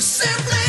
Simply